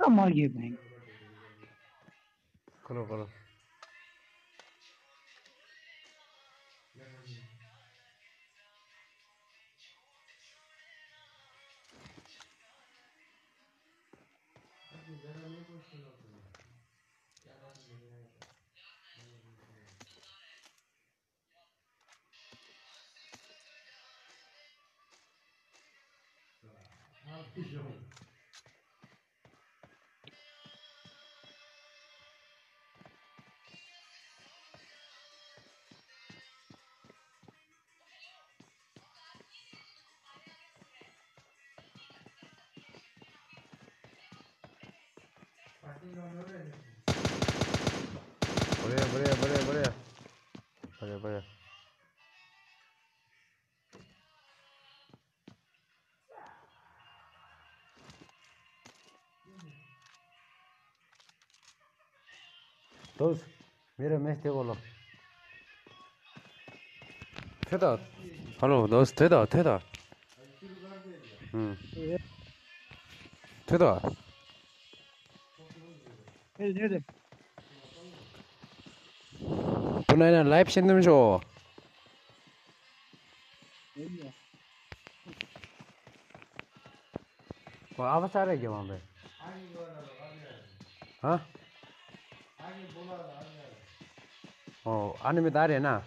कितना मार गए भाई करो करो बढ़िया बढ़िया 不嘞不嘞不嘞不嘞不嘞不嘞。都是，别没事就唠。忒大，哈喽，都是忒大忒大，嗯，忒大。Nerede nerede? 분해는 라이프 신좀 줘. Nerede? Bu avatar'a gidiyorum abi. Hangi bu arada? Ha? Hangi bu arada? Hangi? O anime darya na.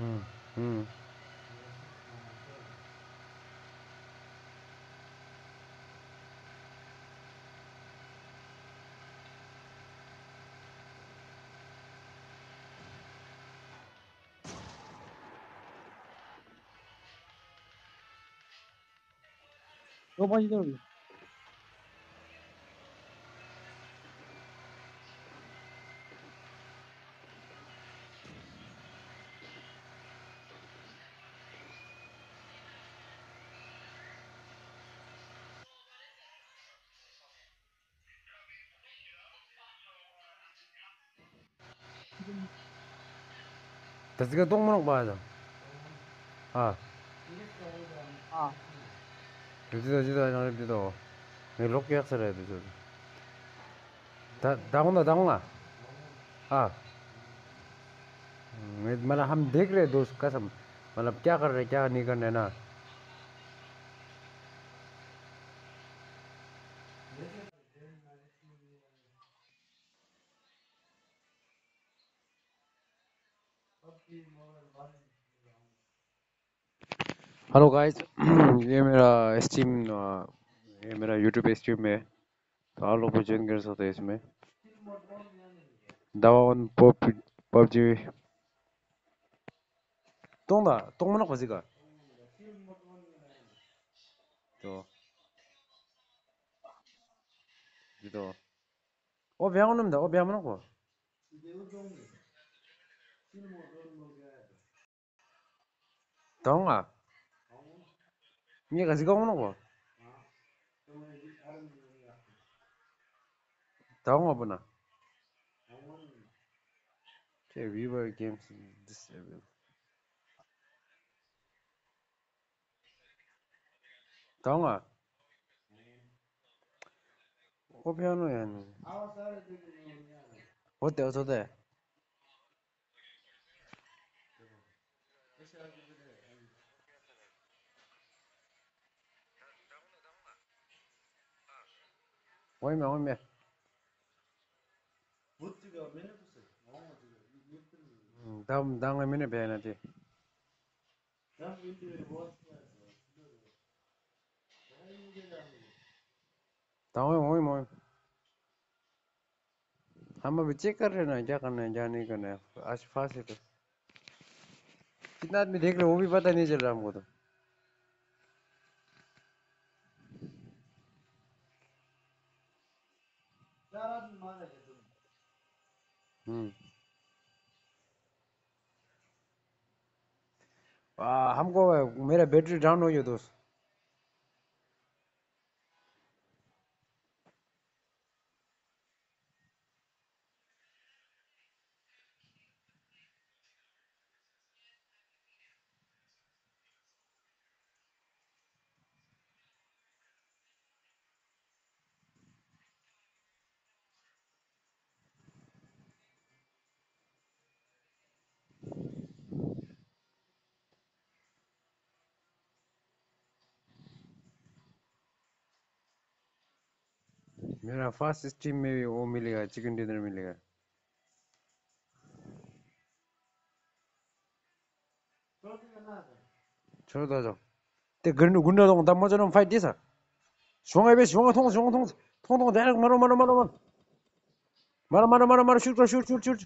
응, 응. 너무 많이 들어. Tasga tong manok ba ito? Ah. Ah. Dito dito ano dito. May lock yak sa dito. Da हाँ मैं मतलब हम देख रहे दोस्त कसम मतलब क्या कर रहे क्या नहीं करने ना हेलो गाइस ये मेरा स्टीम ये मेरा यूट्यूब स्टीम है। तो आप लोग ज्वाइन कर सकते हैं इसमें। दावान पबजी तोंगा तोंग ना खोजेगा तो। ये तो। ओ, ब्याह नम दा ओ, ब्याह मना को तोंगा Ini se kau nopo. Tahu nggak pernah? Okay, viewer games disabled. Tahu nggak? Oh piano ya ini. Oh, tahu tahu. 오이면 오이면 다음 다음 면에 배나지 다음 오이 오이 हम अभी चेक कर रहे ना क्या करना है क्या नहीं करना है आज फास्ट है तो कितना आदमी देख रहे वो भी पता नहीं चल रहा हमको तो हम्म। हमको मेरा बैटरी डाउन हो गया दोस्त। मेरा फास्ट स्ट्रीम में भी वो मिलेगा चिकन डिनर मिलेगा छोड़ दो जाओ ते गुंड गुंडा लोग तब मजा ना फाइट दिया शुंगा बे शुंगा थोंग शुंगा थोंग थोंग थोंग डायरेक्ट मारो मारो मारो मारो मारो मारो मारो मारो शूट करो शूट शूट शूट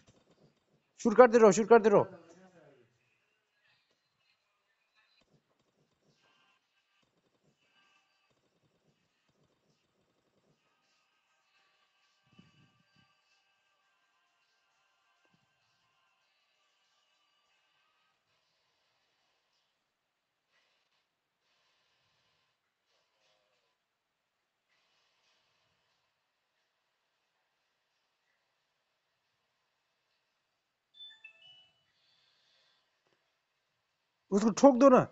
शूट करते रहो शूट करते रहो उसको ठोक दो ना।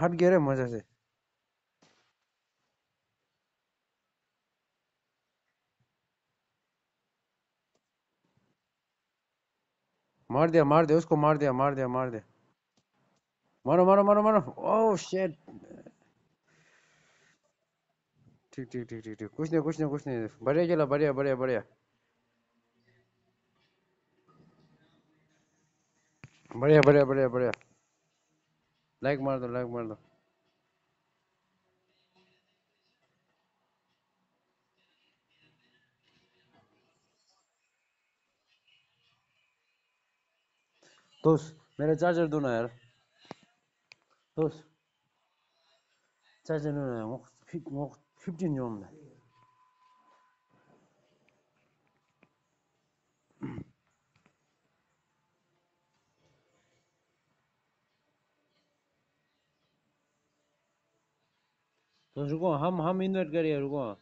हट गया रे मज़ा से। मार दिया मार दिया, उसको मार दिया मार दिया मार दिया। मारो मारो मारो मारो। ओह शिट ठीक ठीक ठीक ठीक ठीक। कुछ नहीं कुछ नहीं कुछ नहीं। बढ़िया चला बढ़िया बढ़िया बढ़िया। बढ़िया बढ़िया बढ़िया बढ़िया। लाइक मार दो लाइक मार दो। दोस्त, मेरा चार्जर दो ना यार। दोस्त चार्जर दो ना वो फिफ- 힙진 좀 ᱛᱚ ᱡᱩᱜᱚ ᱦᱟᱢ ᱦᱟᱢ ᱤᱱᱫᱟᱨ ᱜᱟᱨᱤᱭᱟ ᱨᱩᱜᱚ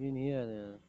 Ini 得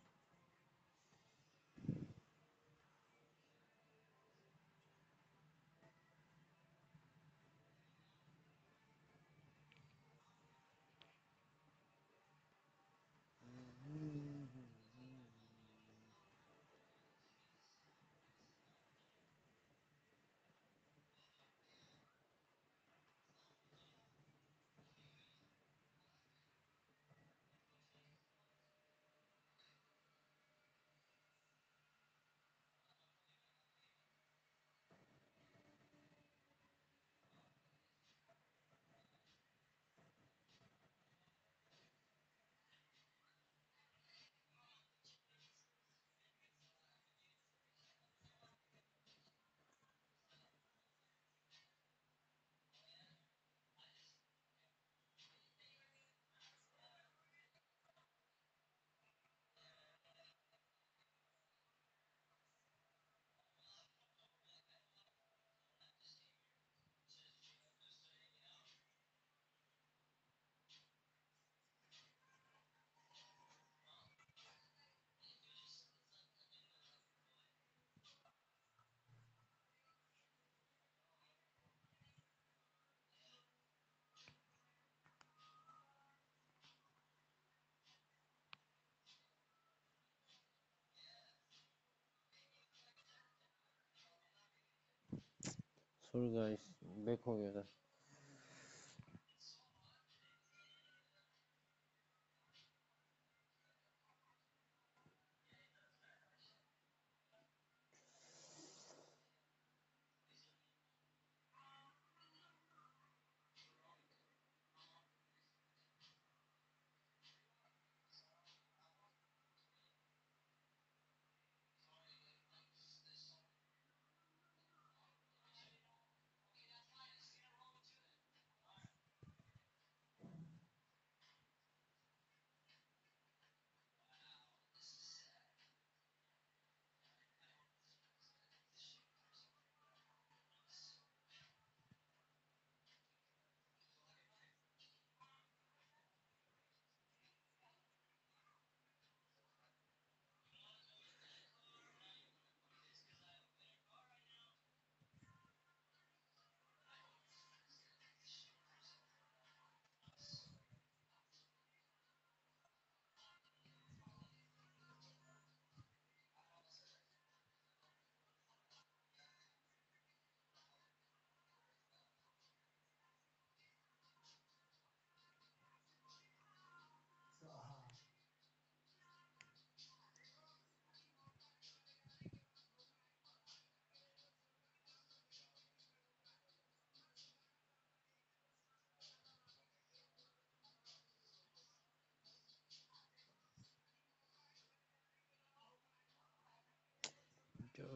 soru dahi be koyuyorlar.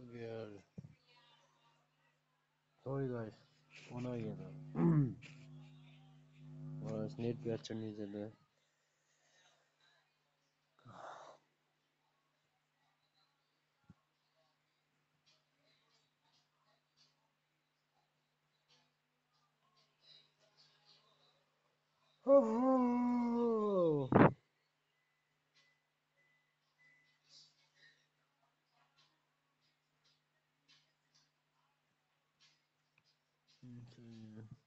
हो हो यार sorry guys. फ़ोन आ गया था और आज नेट भी अच्छा नहीं चल रहा है Oh. Okay.